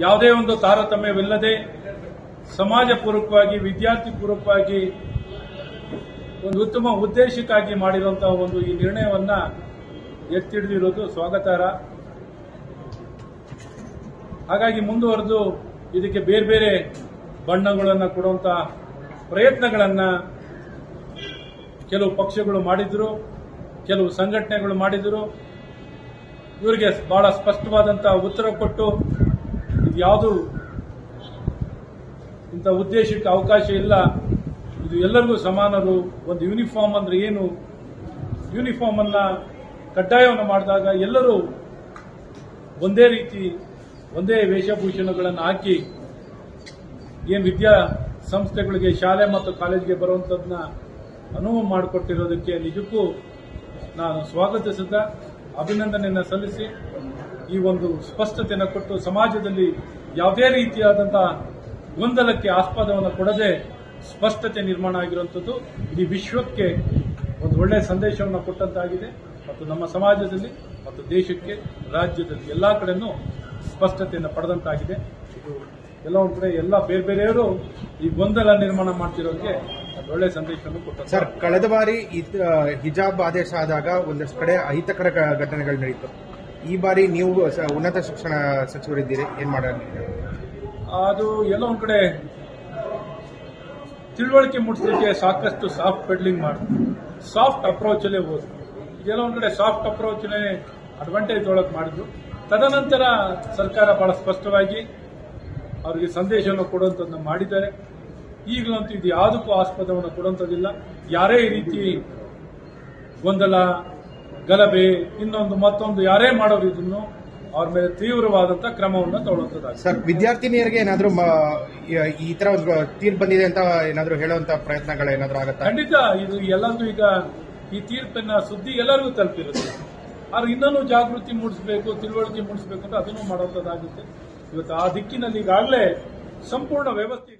ಯಾವುದೇ ಒಂದು ತಾರತಮ್ಯವಿಲ್ಲದೆ ಸಮಾಜ ಪೂರ್ವಕವಾಗಿ ವಿದ್ಯಾರ್ಥಿ ಪೂರ್ವಕವಾಗಿ ಒಂದು ಉತ್ತಮ ಉದ್ದೇಶಕ್ಕಾಗಿ ಮಾಡಿರುವಂತಹ ಒಂದು ಈ ನಿರ್ಣಯವನ್ನ ಎತ್ತಿಡಿದಿರೋದು ಸ್ವಾಗತಾರ್ಹ. ಹಾಗಾಗಿ ಮುಂದುವರೆದು ಇದಕ್ಕೆ ಬೇರೆ ಬೇರೆ ಬಣ್ಣಗಳನ್ನು ಕೊಡುವಂತಹ ಪ್ರಯತ್ನಗಳನ್ನ ಕೆಲವು ಪಕ್ಷಗಳು ಮಾಡಿದ್ರು, ಕೆಲವು ಸಂಘಟನೆಗಳು ಮಾಡಿದ್ರು. ಇವರಿಗೆ ಬಹಳ ಸ್ಪಷ್ಟವಾದಂತಹ ಉತ್ತರ ಕೊಟ್ಟು ಇದು ಯಾವುದು ಇಂಥ ಉದ್ದೇಶಕ್ಕೆ ಅವಕಾಶ ಇಲ್ಲ. ಇದು ಎಲ್ಲರಿಗೂ ಸಮಾನರು. ಒಂದು ಯೂನಿಫಾರ್ಮ್ ಅಂದ್ರೆ ಏನು? ಯೂನಿಫಾರ್ಮ್ ಅನ್ನ ಕಡ್ಡಾಯವನ್ನು ಮಾಡಿದಾಗ ಎಲ್ಲರೂ ಒಂದೇ ರೀತಿ, ಒಂದೇ ವೇಷಭೂಷಣಗಳನ್ನು ಹಾಕಿ ಏನು ವಿದ್ಯಾ ಸಂಸ್ಥೆಗಳಿಗೆ, ಶಾಲೆ ಮತ್ತು ಕಾಲೇಜ್ಗೆ ಬರುವಂತದನ್ನ ಅನುವು ಮಾಡಿಕೊಟ್ಟಿರೋದಕ್ಕೆ ನಿಜಕ್ಕೂ ನಾನು ಸ್ವಾಗತಿಸಿದ ಅಭಿನಂದನೆಯನ್ನು ಸಲ್ಲಿಸಿ ಈ ಒಂದು ಸ್ಪಷ್ಟತೆಯನ್ನು ಕೊಟ್ಟು ಸಮಾಜದಲ್ಲಿ ಯಾವುದೇ ರೀತಿಯಾದಂತಹ ಗೊಂದಲಕ್ಕೆ ಆಸ್ಪದವನ್ನು ಕೊಡದೆ ಸ್ಪಷ್ಟತೆ ನಿರ್ಮಾಣ ಆಗಿರುವಂಥದ್ದು ಇಡೀ ವಿಶ್ವಕ್ಕೆ ಒಂದು ಒಳ್ಳೆಯ ಸಂದೇಶವನ್ನು ಕೊಟ್ಟಂತಾಗಿದೆ. ಮತ್ತು ನಮ್ಮ ಸಮಾಜದಲ್ಲಿ ಮತ್ತು ದೇಶಕ್ಕೆ, ರಾಜ್ಯದಲ್ಲಿ ಎಲ್ಲ ಕಡೆನೂ ಸ್ಪಷ್ಟತೆಯನ್ನು ಪಡೆದಂತಾಗಿದೆ. ಇದು ಎಲ್ಲ ಒಂದು ಕಡೆ ಎಲ್ಲ ಬೇರೆ ಬೇರೆಯವರು ಈ ಗೊಂದಲ ನಿರ್ಮಾಣ ಮಾಡ್ತಿರೋರಿಗೆ ಒಂದು ಒಳ್ಳೆಯ ಸಂದೇಶವನ್ನು ಕೊಟ್ಟ ಸರ್ ಕಳೆದ ಬಾರಿ ಹಿಜಾಬ್ ಆದೇಶ ಆದಾಗ ಒಂದಷ್ಟು ಕಡೆ ಅಹಿತಕರ ಘಟನೆಗಳು ನಡೆಯಿತು ಈ ಬಾರಿ ನೀವು ಉನ್ನತ ಶಿಕ್ಷಣ ಸಚಿವರಿದ್ದೀರಿ. ಏನ್ ಮಾಡೋಣ? ಅದು ಎಲ್ಲ ಒಂದ್ ಕಡೆ ತಿಳುವಳಿಕೆ ಮೂಡಿಸಲಿಕ್ಕೆ ಸಾಕಷ್ಟು ಸಾಫ್ಟ್ ಪೆಡ್ಲಿಂಗ್ ಮಾಡಿದ್ರು ಸಾಫ್ಟ್ ಅಪ್ರೋಚ್ ಅಲ್ಲೇ ಹೋದ್ರು. ಇದೆಲ್ಲ ಒಂದ್ ಕಡೆ ಸಾಫ್ಟ್ ಅಪ್ರೋಚ್ನೇ ಅಡ್ವಾಂಟೇಜ್ ಒಳಗೆ ಮಾಡಿದ್ರು. ತದನಂತರ ಸರ್ಕಾರ ಬಹಳ ಸ್ಪಷ್ಟವಾಗಿ ಅವರಿಗೆ ಸಂದೇಶವನ್ನು ಕೊಡುವಂಥದ್ದನ್ನು ಮಾಡಿದ್ದಾರೆ. ಈಗಲಂತೂ ಇದು ಯಾವುದಕ್ಕೂ ಆಸ್ಪದವನ್ನು ಕೊಡುವಂಥದ್ದಿಲ್ಲ ಯಾರೇ ಈ ರೀತಿ ಗೊಂದಲ ಗಲಭೆ ಇನ್ನೊಂದು ಮತ್ತೊಂದು ಯಾರೇ ಮಾಡೋರು ಇದನ್ನು ಅವ್ರ ಮೇಲೆ ತೀವ್ರವಾದಂತಹ ಕ್ರಮವನ್ನು ತಗೊಳ್ಳುವಂಥದ್ದಾಗಿದೆ. ಸರ್ ವಿದ್ಯಾರ್ಥಿನಿಯರಿಗೆ ಏನಾದರೂ ಈ ತರ ತೀರ್ಪು ಬಂದಿದೆ ಅಂತ ಏನಾದರೂ ಹೇಳುವಂತ ಪ್ರಯತ್ನಗಳು ಏನಾದರೂ ಆಗುತ್ತೆ? ಖಂಡಿತ ಇದು ಎಲ್ಲರಿಗೂ ಈಗ ಈ ತೀರ್ಪಿನ ಸುದ್ದಿ ಎಲ್ಲರಿಗೂ ತಲುಪಿರುತ್ತೆ. ಆದ್ರೆ ಇನ್ನೂ ಜಾಗೃತಿ ಮೂಡಿಸಬೇಕು ತಿಳುವಳಿಕೆ ಮೂಡಿಸಬೇಕು ಅಂತ ಅದನ್ನು ಮಾಡುವಂಥದ್ದಾಗುತ್ತೆ ಇವತ್ತು ಆ ದಿಕ್ಕಿನಲ್ಲಿ ಈಗಾಗಲೇ ಸಂಪೂರ್ಣ ವ್ಯವಸ್ಥೆ